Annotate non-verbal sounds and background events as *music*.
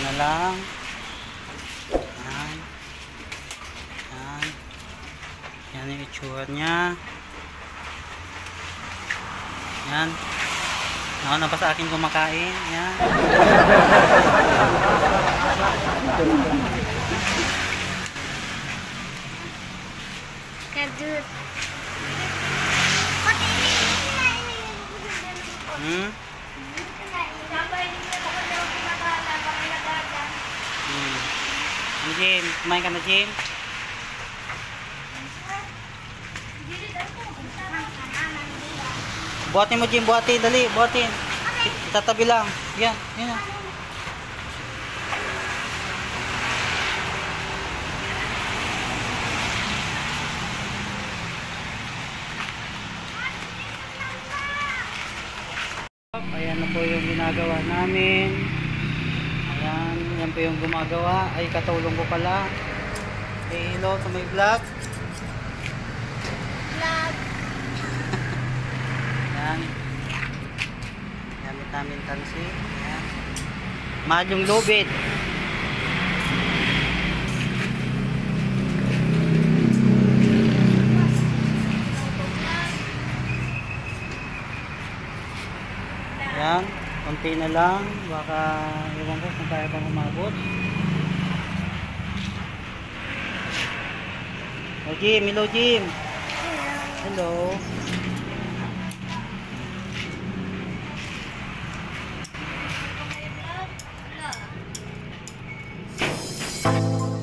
na lang. Yan. Yan. Yan yung itsura niya. Yan. Nauna pa sa akin kumakain. Yan. Kadut. Hmm. Jim? Kumain ka na, Jim? Buhatin mo, Jim. Buhatin. Dali. Buhatin. Itatabi lang. Yan. Yan. na. Ayan na po yung ginagawa namin. Ayan. Yan po yung gumagawa. Ay, katulong ko pala. Hey, hello sa may vlog. *laughs* Yan. Gamit namin tansi. Yan. Mahal yung lubid. Yan. Konti na lang. Baka, iwan ko kung kaya pang umabot. Oh, Jim. Hello, Jim. Hello. Hello.